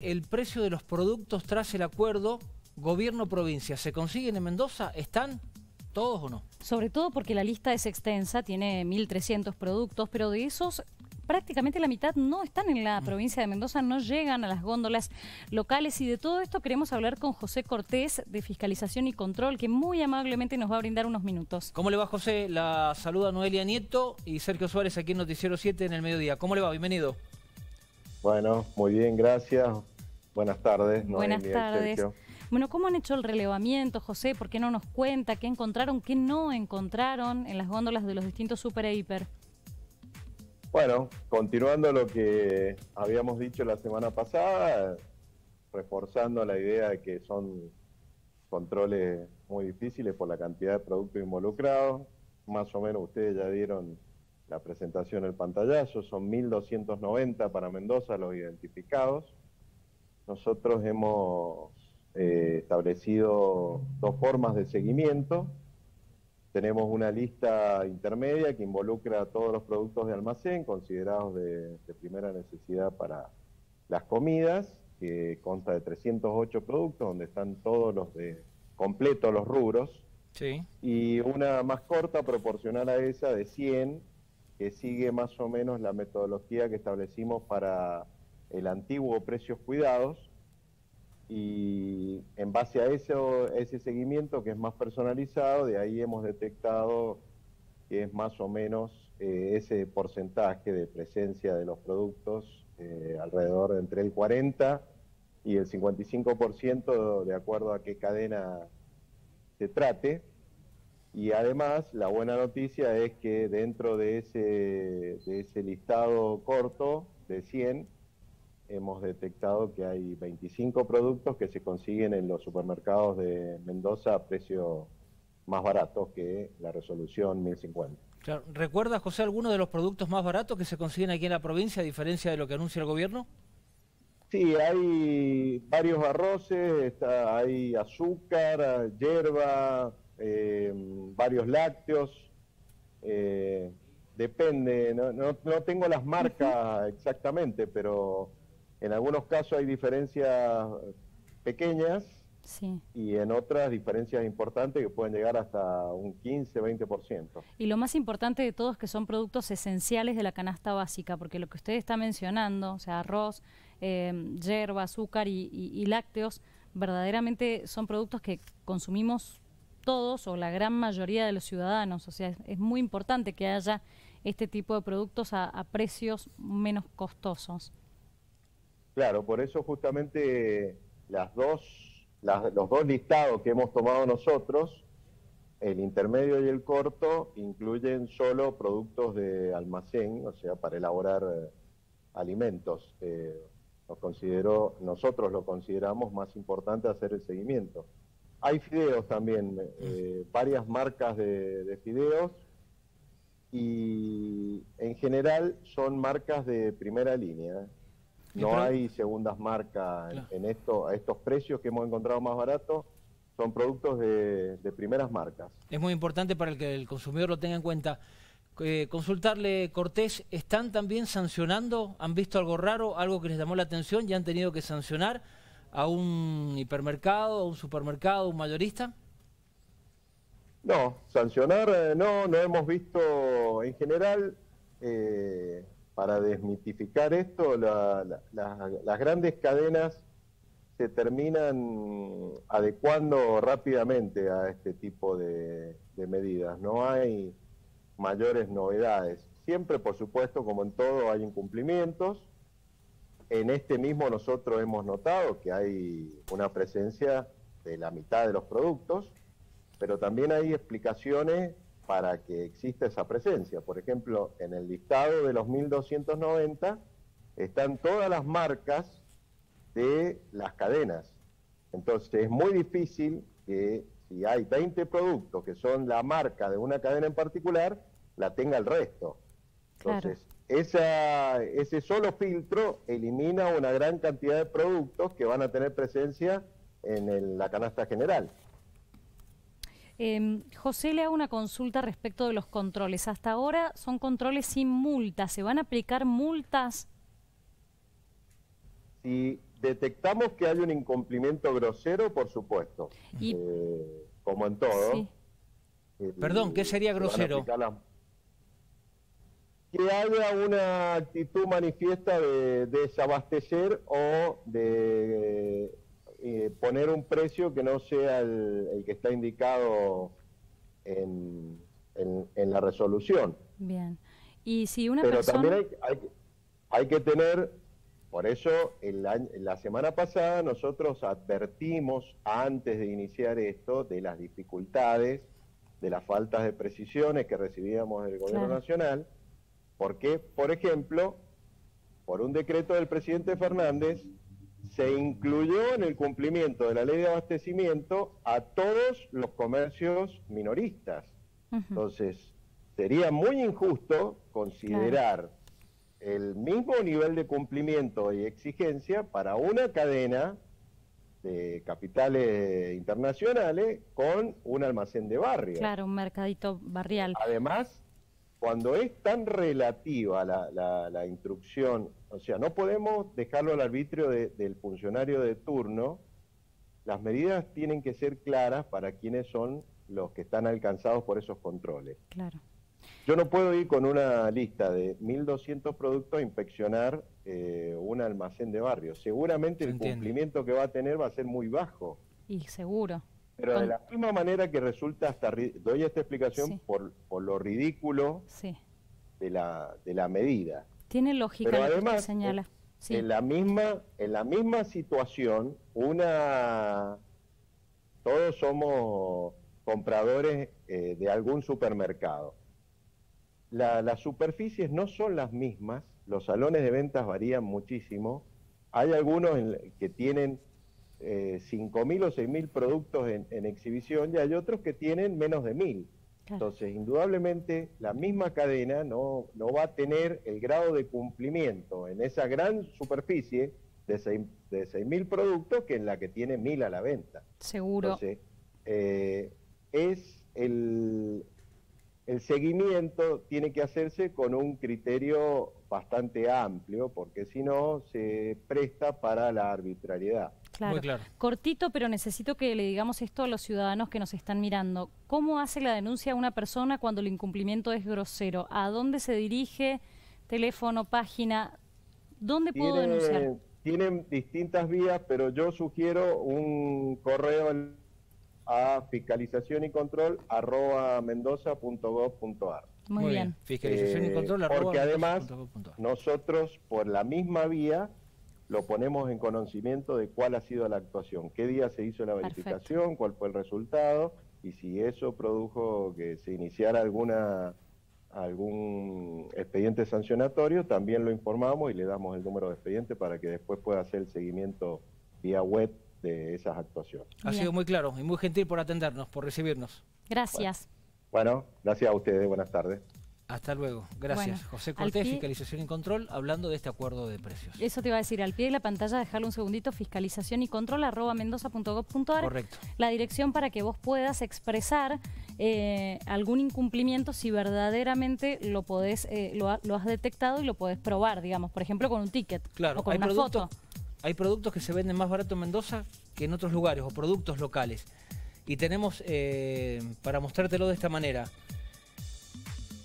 el precio de los productos tras el acuerdo gobierno-provincia. ¿Se consiguen en Mendoza? ¿Están todos o no? Sobre todo porque la lista es extensa, tiene 1.300 productos, pero de esos prácticamente la mitad no están en la mm. provincia de Mendoza, no llegan a las góndolas locales y de todo esto queremos hablar con José Cortés de Fiscalización y Control, que muy amablemente nos va a brindar unos minutos. ¿Cómo le va José? La saluda Noelia Nieto y Sergio Suárez aquí en Noticiero 7 en el mediodía. ¿Cómo le va? Bienvenido. Bueno, muy bien, gracias. Buenas tardes. Buenas tardes. Bueno, ¿cómo han hecho el relevamiento, José? ¿Por qué no nos cuenta qué encontraron, qué no encontraron en las góndolas de los distintos super e hiper? Bueno, continuando lo que habíamos dicho la semana pasada, reforzando la idea de que son controles muy difíciles por la cantidad de productos involucrados. Más o menos ustedes ya dieron la presentación, el pantallazo, son 1.290 para Mendoza los identificados. Nosotros hemos eh, establecido dos formas de seguimiento. Tenemos una lista intermedia que involucra todos los productos de almacén considerados de, primera necesidad para las comidas, que consta de 308 productos, donde están todos los de completo los rubros. Y una más corta, proporcional a esa, de 100, que sigue más o menos la metodología que establecimos para el antiguo precios cuidados. Y en base a eso, ese seguimiento que es más personalizado, de ahí hemos detectado que es más o menos eh, ese porcentaje de presencia de los productos, eh, alrededor de entre el 40 y el 55% de acuerdo a qué cadena se trate. Y además, la buena noticia es que dentro de ese, de ese listado corto de 100, hemos detectado que hay 25 productos que se consiguen en los supermercados de Mendoza a precio más barato que la resolución 1050. Claro. ¿Recuerda, José, alguno de los productos más baratos que se consiguen aquí en la provincia, a diferencia de lo que anuncia el gobierno? Sí, hay varios arroces, está, hay azúcar, hierba, eh, varios lácteos. Eh, depende, no, no, tengo las marcas exactamente, pero en algunos casos hay diferencias pequeñas y en otras diferencias importantes que pueden llegar hasta un 15, 20%. Y lo más importante de todo es que son productos esenciales de la canasta básica, porque lo que usted está mencionando, o sea, arroz, eh, hierba, azúcar y lácteos, verdaderamente son productos que consumimos todos o la gran mayoría de los ciudadanos. O sea, es, muy importante que haya este tipo de productos a, precios menos costosos. Claro, por eso justamente las dos, los dos listados que hemos tomado nosotros, el intermedio y el corto, incluyen solo productos de almacén, o sea, para elaborar eh, alimentos. Eh, nosotros lo consideramos más importante hacer el seguimiento. Hay fideos también, eh, varias marcas de, fideos y en general son marcas de primera línea. No hay segundas marcas en, esto, a estos precios que hemos encontrado más baratos. Son productos de, primeras marcas. Es muy importante para el que el consumidor lo tenga en cuenta. Eh, consultarle, Cortés, ¿están también sancionando? ¿Han visto algo raro, algo que les llamó la atención y han tenido que sancionar? A un hipermercado, a un supermercado, a un mayorista? No, sancionar eh, no, no hemos visto en general, eh, para desmitificar esto, las grandes cadenas se terminan adecuando rápidamente a este tipo de medidas. No hay mayores novedades. Siempre, por supuesto, como en todo, hay incumplimientos en este mismo nosotros hemos notado que hay una presencia de la mitad de los productos, pero también hay explicaciones para que exista esa presencia. Por ejemplo, en el listado de los 1290 están todas las marcas de las cadenas. Entonces es muy difícil que si hay 20 productos que son la marca de una cadena en particular, la tenga el resto. Entonces, esa, ese solo filtro elimina una gran cantidad de productos que van a tener presencia en la canasta general. Em, José, le hago una consulta respecto de los controles. Hasta ahora son controles sin multas. ¿Se van a aplicar multas? Si detectamos que hay un incumplimiento grosero, por supuesto, eh, como en todo. Perdón, ¿qué sería grosero? Que haya una actitud manifiesta de, desabastecer o de eh, poner un precio que no sea el, que está indicado en, en, la resolución. Bien. Y si una Pero también hay, hay que tener por eso, la semana pasada nosotros advertimos, antes de iniciar esto, de las dificultades, de las faltas de precisiones que recibíamos del Gobierno Nacional, porque, por ejemplo, por un decreto del presidente Fernández, se incluyó en el cumplimiento de la ley de abastecimiento a todos los comercios minoristas. Entonces, sería muy injusto considerar el mismo nivel de cumplimiento y exigencia para una cadena de capitales internacionales con un almacén de barrio. Claro, un mercadito barrial. Además, cuando es tan relativa la, la, instrucción, o sea, no podemos dejarlo al arbitrio del funcionario de turno, las medidas tienen que ser claras para quienes son los que están alcanzados por esos controles. Claro. Yo no puedo ir con una lista de 1.200 productos a inspeccionar eh, un almacén de barrio. Seguramente el cumplimiento que va a tener va a ser muy bajo. Y seguro. Pero de la misma manera que resulta hasta... Doy esta explicación por, lo ridículo de, la, de la medida. Tiene lógica Pero además, señala. En, la misma, en la misma situación, una... Todos somos compradores eh, de algún supermercado las superficies no son las mismas, los salones de ventas varían muchísimo. Hay algunos que tienen eh, 5.000 o 6.000 productos en, exhibición y hay otros que tienen menos de 1.000. Entonces, indudablemente, la misma cadena no, no va a tener el grado de cumplimiento en esa gran superficie de 6.000 de productos que en la que tiene 1.000 a la venta. Seguro. Entonces, eh, es el, el seguimiento tiene que hacerse con un criterio bastante amplio, porque si no se presta para la arbitrariedad. Claro. claro. Cortito, pero necesito que le digamos esto a los ciudadanos que nos están mirando. ¿Cómo hace la denuncia una persona cuando el incumplimiento es grosero? ¿A dónde se dirige? ¿Teléfono, página? ¿Dónde puedo denunciar? Tienen distintas vías, pero yo sugiero un correo a fiscalización y control arroba mendoza.gov.ar. Muy, Muy bien. Fiscalización y eh, control Porque además nosotros por la misma vía lo ponemos en conocimiento de cuál ha sido la actuación, qué día se hizo la verificación, cuál fue el resultado y si eso produjo que se iniciara alguna algún expediente sancionatorio, también lo informamos y le damos el número de expediente para que después pueda hacer el seguimiento vía web de esas actuaciones. Ha sido muy claro y muy gentil por atendernos, por recibirnos. Gracias. Bueno, gracias a ustedes, buenas tardes. Hasta luego, gracias. José Cortés, Fiscalización y Control, hablando de este acuerdo de precios. Eso te iba a decir, al pie de la pantalla, dejarle un segundito, fiscalización y control, arroba mendoza.gov.ar. Correcto. La dirección para que vos puedas expresar eh, algún incumplimiento si verdaderamente lo podés, eh, lo, has detectado y lo podés probar, digamos, por ejemplo, con un ticket claro, o con una foto hay productos que se venden más barato en Mendoza que en otros lugares, o productos locales. Y tenemos, eh, para mostrártelo de esta manera,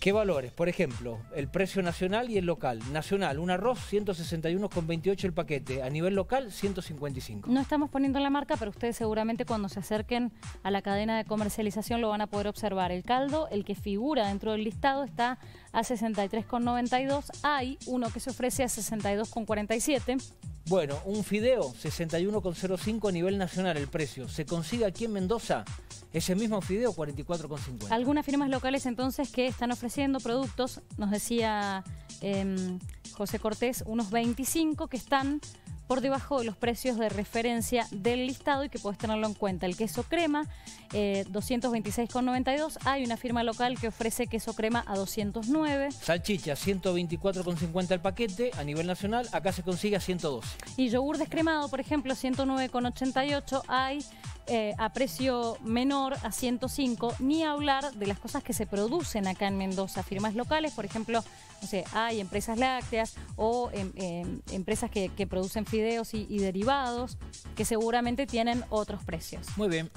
¿Qué valores? Por ejemplo, el precio nacional y el local. Nacional, un arroz 161,28 el paquete. A nivel local, 155. No estamos poniendo la marca, pero ustedes seguramente cuando se acerquen a la cadena de comercialización lo van a poder observar. El caldo, el que figura dentro del listado, está a 63,92. Hay uno que se ofrece a 62,47. Bueno, un fideo 61,05 a nivel nacional el precio. ¿Se consigue aquí en Mendoza? Ese mismo fideo 44,50. Algunas firmas locales entonces que están ofreciendo productos, nos decía em, José Cortés, unos 25 que están por debajo de los precios de referencia del listado y que puedes tenerlo en cuenta. El queso crema, eh, 226,92. Hay una firma local que ofrece queso crema a 209. Salchicha, 124,50 el paquete a nivel nacional. Acá se consigue a 112. Y yogur descremado, por ejemplo, 109,88. Hay eh, a precio menor a 105, ni hablar de las cosas que se producen acá en Mendoza, firmas locales, por ejemplo, no sé, hay empresas lácteas o em, em, empresas que, producen fideos y, y derivados que seguramente tienen otros precios. Muy bien.